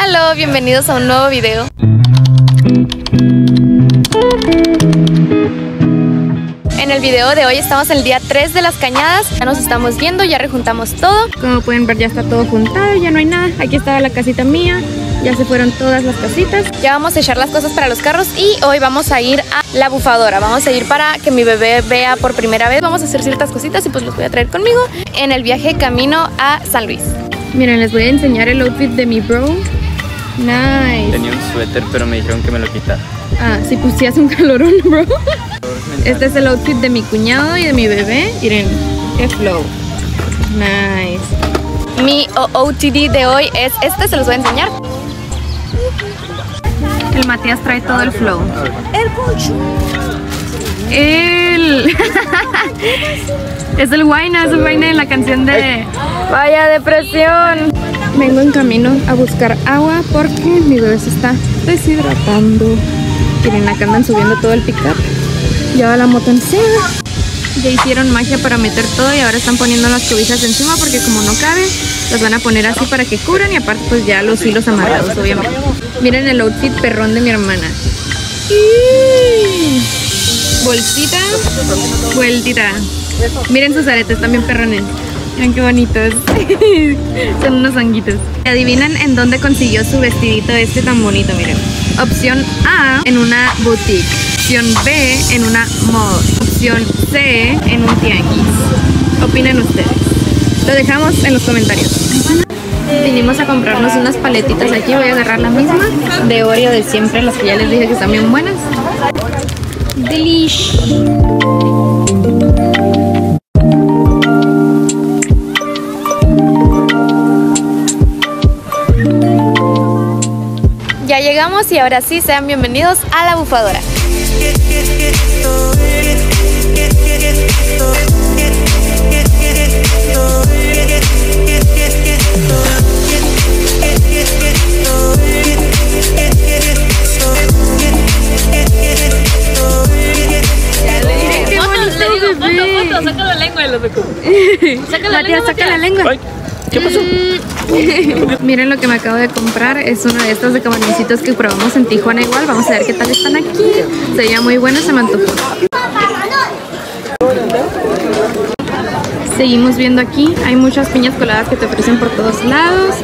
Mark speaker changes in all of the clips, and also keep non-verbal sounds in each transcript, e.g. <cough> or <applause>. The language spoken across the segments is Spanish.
Speaker 1: Hola, bienvenidos a un nuevo video. En el video de hoy estamos en el día 3 de las cañadas, ya nos estamos viendo, ya rejuntamos todo. Como pueden ver ya está todo juntado, ya no hay nada. Aquí estaba la casita mía, ya se fueron todas las casitas. Ya vamos a echar las cosas para los carros y hoy vamos a ir a la bufadora. Vamos a ir para que mi bebé vea por primera vez. Vamos a hacer ciertas cositas y pues los voy a traer conmigo en el viaje camino a San Luis. Miren, les voy a enseñar el outfit de mi bro. Nice.
Speaker 2: Tenía un suéter, pero me dijeron que me lo quitara.
Speaker 1: Ah, sí, pues sí hace un calorón, <laughs> bro. Este es el outfit de mi cuñado y de mi bebé. Miren, qué flow. Nice. Mi OOTD de hoy es este, se los voy a enseñar. El Matías trae todo el flow. El El... <laughs> es el Guayna, es el Guayna de la canción de Vaya Depresión. Vengo en camino a buscar agua porque mi bebé se está deshidratando. Miren, acá andan subiendo todo el pickup. Lleva la moto encima. Ya hicieron magia para meter todo y ahora están poniendo las cobijas encima porque como no cabe, las van a poner así para que cubran y aparte pues ya los hilos amarrados, obviamente. Miren el outfit perrón de mi hermana. Bolsita, vueltita. Miren sus aretes, también perrones. Miren qué bonitos. <laughs> Son unos anguitos. ¿Adivinan en dónde consiguió su vestidito este tan bonito? Miren. Opción A, en una boutique. Opción B, en una mall. Opción C, en un tianguis. Opinen ustedes. Lo dejamos en los comentarios. Vinimos a comprarnos unas paletitas aquí. Voy a agarrar la misma de Oreo de siempre, las que ya les dije que están bien buenas. Delish. Ya llegamos y ahora sí, sean bienvenidos a la bufadora. ¡Qué bonito bebé!
Speaker 3: saca la lengua de los <laughs>
Speaker 1: Saca la lengua, saca la lengua.
Speaker 2: Ay, ¿qué pasó? <laughs>
Speaker 1: Miren lo que me acabo de comprar. Es una de estas de camaroncitos que probamos en Tijuana igual. Vamos a ver qué tal están aquí. Se veía muy bueno, se me. Seguimos viendo aquí. Hay muchas piñas coladas que te ofrecen por todos lados.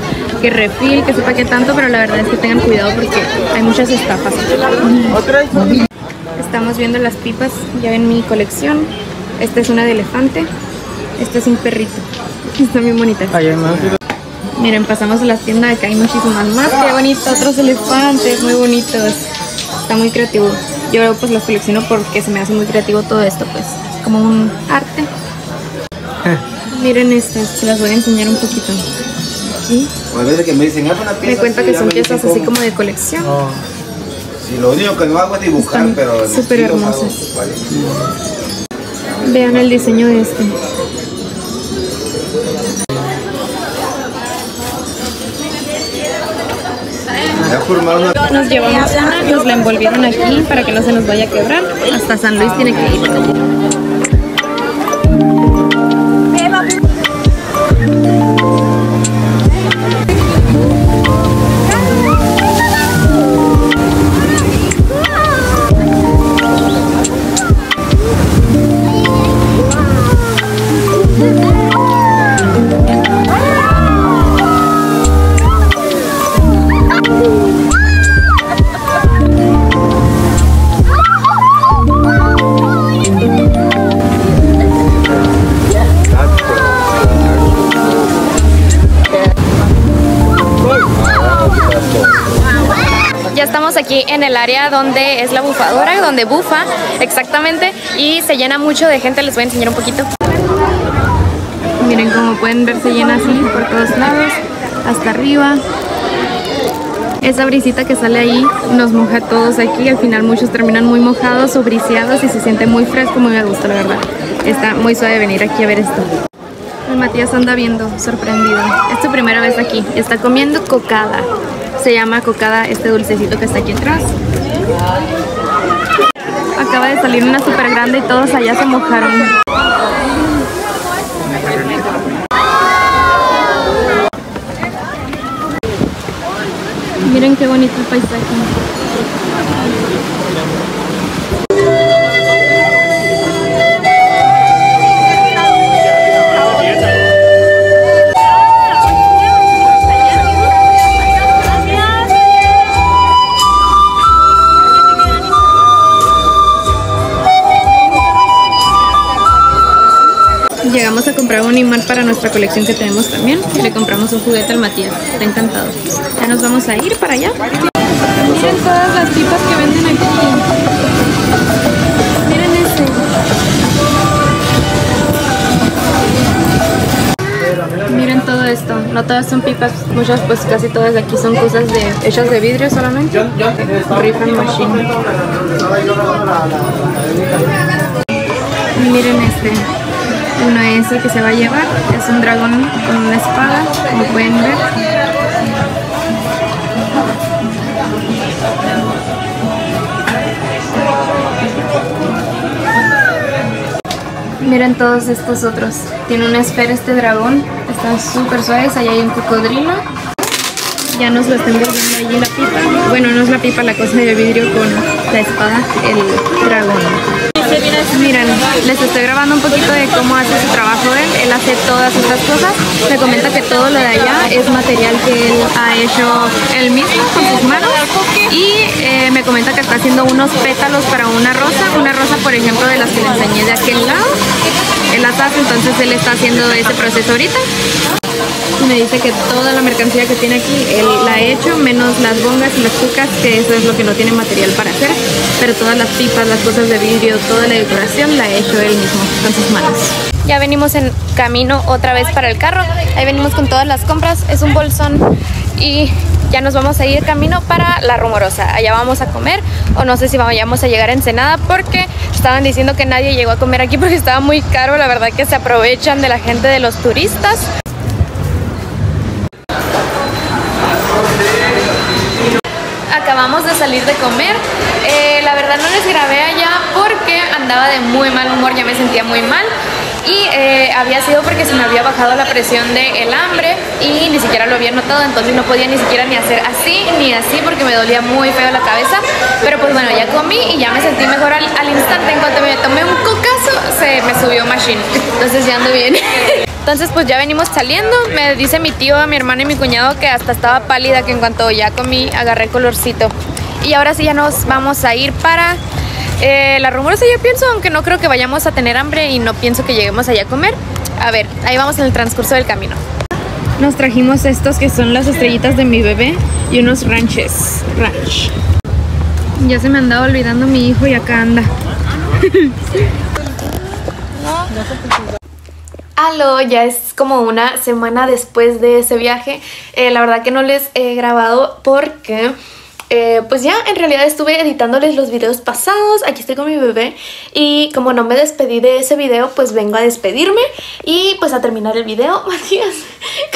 Speaker 1: Que refil, que sepa qué tanto, pero la verdad es que tengan cuidado porque hay muchas estafas. Estamos viendo las pipas ya en mi colección. Esta es una de elefante. Esta es un perrito. Están bien bonitas. Miren, pasamos a la tienda, acá hay muchísimas más. Qué bonito, otros elefantes, muy bonitos. Está muy creativo. Yo pues los colecciono porque se me hace muy creativo todo esto, pues, como un arte. Miren estas, se las voy a enseñar un poquito. Aquí.
Speaker 4: Que me dicen, haz una pieza.
Speaker 1: Me cuenta
Speaker 4: así,
Speaker 1: que son piezas así como de colección.
Speaker 4: Si lo único que no hago es dibujar,
Speaker 1: Están
Speaker 4: pero.
Speaker 1: súper
Speaker 4: hago
Speaker 1: hermosas. Vean el diseño de este. Nos llevamos una, nos la envolvieron aquí para que no se nos vaya a quebrar. Hasta San Luis tiene que ir. El área donde es la bufadora, donde bufa exactamente y se llena mucho de gente, les voy a enseñar un poquito. Miren como pueden ver se llena así por todos lados, hasta arriba. Esa brisita que sale ahí nos moja a todos aquí, al final muchos terminan muy mojados o briseados y se siente muy fresco, muy a gusto la verdad. Está muy suave venir aquí a ver esto. El Matías anda viendo, sorprendido. Es su primera vez aquí. Está comiendo cocada. Se llama cocada este dulcecito que está aquí atrás. Acaba de salir una súper grande y todos allá se mojaron. Miren qué bonito el paisaje. Llegamos a comprar un imán para nuestra colección que tenemos también. Y le compramos un juguete al Matías. Está encantado. Ya nos vamos a ir para allá. Miren todas las pipas que venden aquí. Miren este. Miren todo esto. No todas son pipas. Muchas, pues casi todas aquí son cosas de, hechas de vidrio solamente. Rifan machine. Miren este. Uno es el que se va a llevar. Es un dragón con una espada, como pueden ver. Miren todos estos otros. Tiene una esfera este dragón. Están súper suaves. Allá hay un cocodrilo. Ya nos lo están volviendo allí la pipa. Bueno, no es la pipa, la cosa de vidrio con la espada, el dragón. Miren, les estoy grabando un poquito de cómo hace su trabajo él. Él hace todas estas cosas. Me comenta que todo lo de allá es material que él ha hecho él mismo con sus manos. Y eh, me comenta que está haciendo unos pétalos para una rosa. Una rosa, por ejemplo, de las que le enseñé de aquel lado. Él las hace, entonces él está haciendo ese proceso ahorita. Y me dice que toda la mercancía que tiene aquí él la ha hecho, menos las bongas y las cucas, que eso es lo que no tiene material para hacer. Pero todas las pipas, las cosas de vidrio, toda la decoración la ha hecho él mismo con sus manos. Ya venimos en camino otra vez para el carro. Ahí venimos con todas las compras. Es un bolsón y ya nos vamos a ir camino para La Rumorosa. Allá vamos a comer o no sé si vayamos a llegar a Ensenada porque estaban diciendo que nadie llegó a comer aquí porque estaba muy caro. La verdad que se aprovechan de la gente de los turistas. Acabamos de salir de comer. Eh, la verdad no les grabé allá porque andaba de muy mal humor, ya me sentía muy mal. Y eh, había sido porque se me había bajado la presión del hambre y ni siquiera lo había notado, entonces no podía ni siquiera ni hacer así ni así porque me dolía muy feo la cabeza. Pero pues bueno, ya comí y ya me sentí mejor al, al instante. En cuanto me tomé un cocazo, se me subió machine. Entonces ya ando bien. <laughs> Entonces pues ya venimos saliendo, me dice mi tío, mi hermano y mi cuñado que hasta estaba pálida, que en cuanto ya comí agarré colorcito. Y ahora sí ya nos vamos a ir para eh, la rumorosa yo pienso, aunque no creo que vayamos a tener hambre y no pienso que lleguemos allá a comer. A ver, ahí vamos en el transcurso del camino. Nos trajimos estos que son las estrellitas de mi bebé y unos ranches, ranch. Ya se me andaba olvidando mi hijo y acá anda. <laughs> Aló, ya es como una semana después de ese viaje. Eh, la verdad que no les he grabado porque eh, pues ya en realidad estuve editándoles los videos pasados. Aquí estoy con mi bebé y como no me despedí de ese video, pues vengo a despedirme y pues a terminar el video. <laughs> Matías,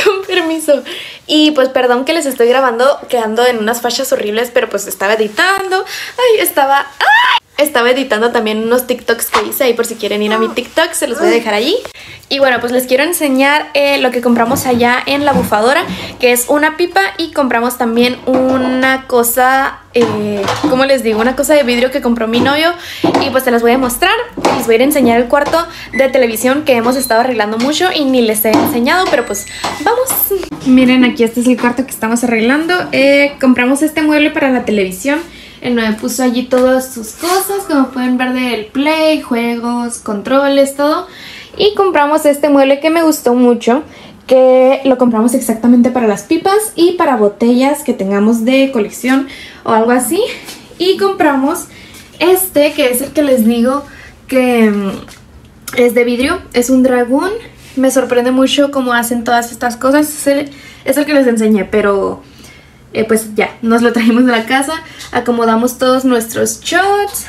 Speaker 1: con permiso. Y pues perdón que les estoy grabando quedando en unas fachas horribles, pero pues estaba editando. Ay, estaba... ¡ay! Estaba editando también unos TikToks que hice ahí por si quieren ir a mi TikTok, se los voy a dejar allí. Y bueno, pues les quiero enseñar eh, lo que compramos allá en la bufadora, que es una pipa y compramos también una cosa, eh, ¿cómo les digo? Una cosa de vidrio que compró mi novio y pues se las voy a mostrar. Les voy a ir a enseñar el cuarto de televisión que hemos estado arreglando mucho y ni les he enseñado, pero pues vamos. Miren, aquí este es el cuarto que estamos arreglando. Eh, compramos este mueble para la televisión. Él me puso allí todas sus cosas, como pueden ver del play, juegos, controles, todo. Y compramos este mueble que me gustó mucho, que lo compramos exactamente para las pipas y para botellas que tengamos de colección o algo así. Y compramos este, que es el que les digo que mm, es de vidrio, es un dragón. Me sorprende mucho cómo hacen todas estas cosas. Es el, es el que les enseñé, pero eh, pues ya, nos lo trajimos de la casa, acomodamos todos nuestros shots,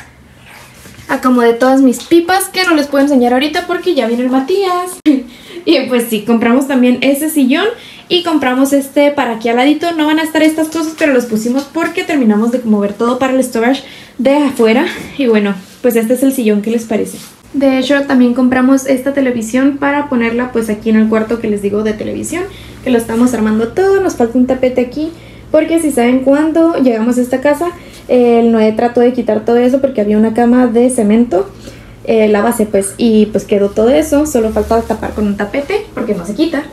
Speaker 1: acomodé todas mis pipas que no les puedo enseñar ahorita porque ya viene el Matías. <laughs> y pues sí, compramos también ese sillón y compramos este para aquí al ladito. No van a estar estas cosas, pero los pusimos porque terminamos de mover todo para el storage de afuera. Y bueno, pues este es el sillón, ¿qué les parece? De hecho, también compramos esta televisión para ponerla pues aquí en el cuarto que les digo de televisión, que lo estamos armando todo, nos falta un tapete aquí, Porque si saben cuándo llegamos a esta casa, el Noé trató de quitar todo eso porque había una cama de cemento, eh, la base pues, y pues quedó todo eso, solo faltaba tapar con un tapete porque no se quita.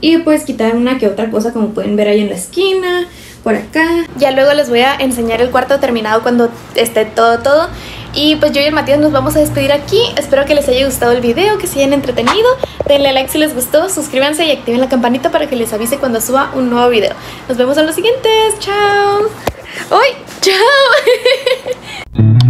Speaker 1: Y pues quitar una que otra cosa como pueden ver ahí en la esquina, por acá. Ya luego les voy a enseñar el cuarto terminado cuando esté todo todo. Y pues yo y el Matías nos vamos a despedir aquí. Espero que les haya gustado el video, que se hayan entretenido. Denle like si les gustó, suscríbanse y activen la campanita para que les avise cuando suba un nuevo video. Nos vemos en los siguientes. Chao. ¡Uy! ¡Chao! <laughs>